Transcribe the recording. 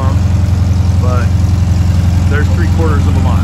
pump, but there's three quarters of a mile.